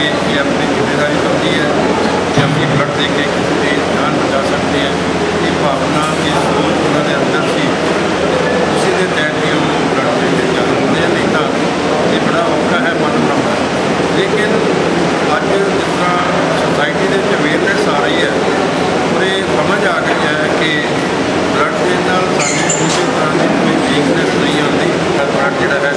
से ये अपनी जिम्मेदारी समझी है कि अपनी ब्लड दे के किसी की जान बचा सकते हैं ये भावना ये ਉਹਨਾਂ ਦੇ ਅੰਦਰ ਸੀ। ਉਸੇ ਦੇ ਤਹਿਤ ਹੀ ਨੂੰ ਬਲੱਡ ਦੇ ਚੱਲ ਹੁੰਦੇ ਨਹੀਂ ਤਾਂ ਇਹ ਬੜਾ ਔਖਾ ਹੈ ਮਨ ਬਣਾਉਣਾ ਲੇਕਿਨ ਅੱਜ ਜਿਸ ਤਰ੍ਹਾਂ ਸੁਸਾਇਟੀ ਦੇ ਵਿੱਚ ਅਵੇਅਰਨੈਸ ਆ ਰਹੀ ਹੈ, ਔਰ ਇਹ ਸਮਝ ਆ ਗਈ ਹੈ ਕਿ ਬਲੱਡ ਦੇ ਨਾਲ ਸਾਨੂੰ ਕਿਸੇ ਤਰ੍ਹਾਂ ਦੀ ਕੋਈ ਵੀਕਨੈਸ ਨਹੀਂ ਆਉਂਦੀ। ਬਲੱਡ ਜਿਹੜਾ ਹੈ